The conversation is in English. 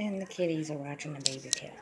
And the kitties are watching the baby cat.